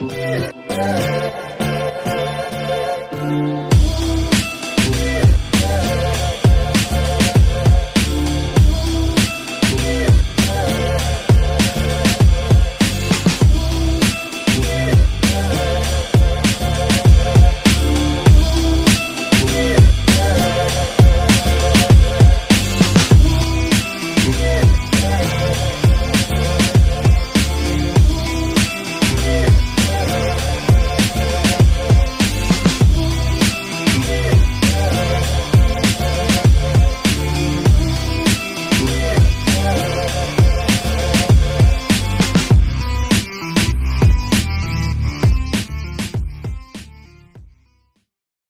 Yeah.